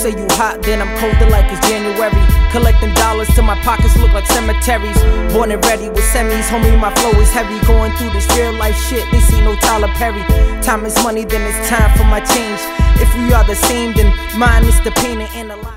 say you hot, then I'm colder like it's January. Collecting dollars till my pockets look like cemeteries. Born and ready with semis, homie, my flow is heavy. Going through this real life shit, they see no Tyler Perry. Time is money, then it's time for my change. If we are the same, then mine is the pain. and the.